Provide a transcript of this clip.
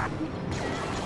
何?